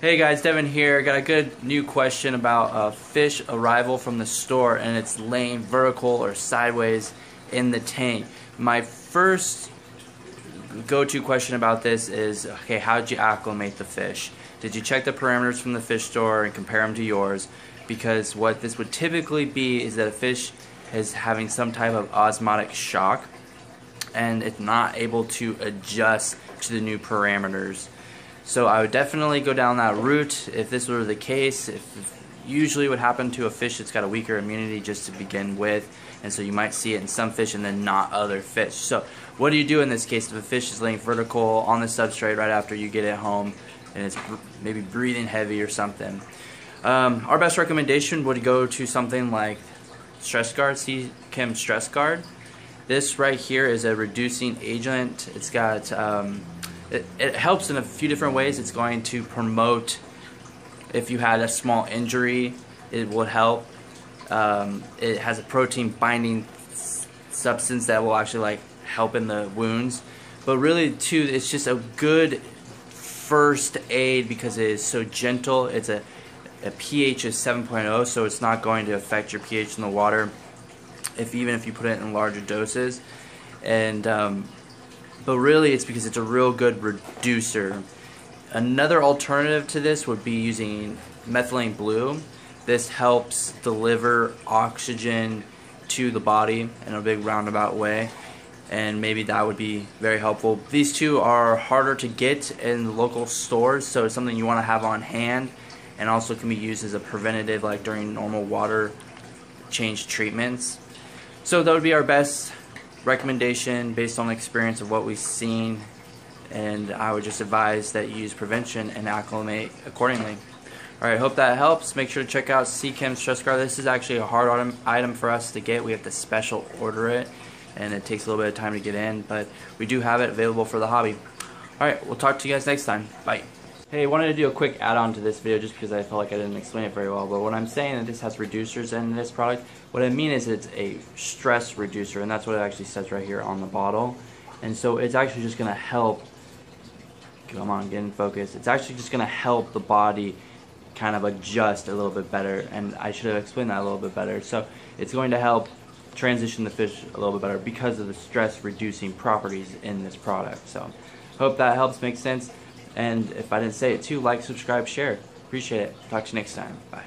Hey guys, Devin here. Got a good new question about a fish arrival from the store and it's laying vertical or sideways in the tank. My first go-to question about this is, okay, how did you acclimate the fish? Did you check the parameters from the fish store and compare them to yours? Because what this would typically be is that a fish is having some type of osmotic shock and it's not able to adjust to the new parameters. So I would definitely go down that route if this were the case. If, usually what happen to a fish that's got a weaker immunity just to begin with, and so you might see it in some fish and then not other fish. So what do you do in this case if a fish is laying vertical on the substrate right after you get it home and it's maybe breathing heavy or something? Um, our best recommendation would go to something like Stressguard, Sea Chem Stressguard. This right here is a reducing agent. It's got um, it, it helps in a few different ways. It's going to promote if you had a small injury, it would help. Um, it has a protein binding substance that will actually like help in the wounds. But really, too, it's just a good first aid because it is so gentle. It's a, a pH of 7.0, so it's not going to affect your pH in the water, if even if you put it in larger doses. And um, but really it's because it's a real good reducer. Another alternative to this would be using methylene blue. This helps deliver oxygen to the body in a big roundabout way and maybe that would be very helpful. These two are harder to get in local stores so it's something you want to have on hand and also can be used as a preventative like during normal water change treatments. So that would be our best recommendation based on experience of what we've seen and I would just advise that you use prevention and acclimate accordingly. Alright, hope that helps. Make sure to check out Seachem Stress Guard. This is actually a hard item, item for us to get. We have to special order it and it takes a little bit of time to get in, but we do have it available for the hobby. Alright, we'll talk to you guys next time. Bye. Hey, I wanted to do a quick add-on to this video just because I felt like I didn't explain it very well. But when I'm saying that this has reducers in this product, what I mean is it's a stress reducer, and that's what it actually says right here on the bottle. And so it's actually just going to help, come on, get in focus. It's actually just going to help the body kind of adjust a little bit better. And I should have explained that a little bit better. So it's going to help transition the fish a little bit better because of the stress reducing properties in this product. So hope that helps make sense. And if I didn't say it too, like, subscribe, share. Appreciate it. Talk to you next time. Bye.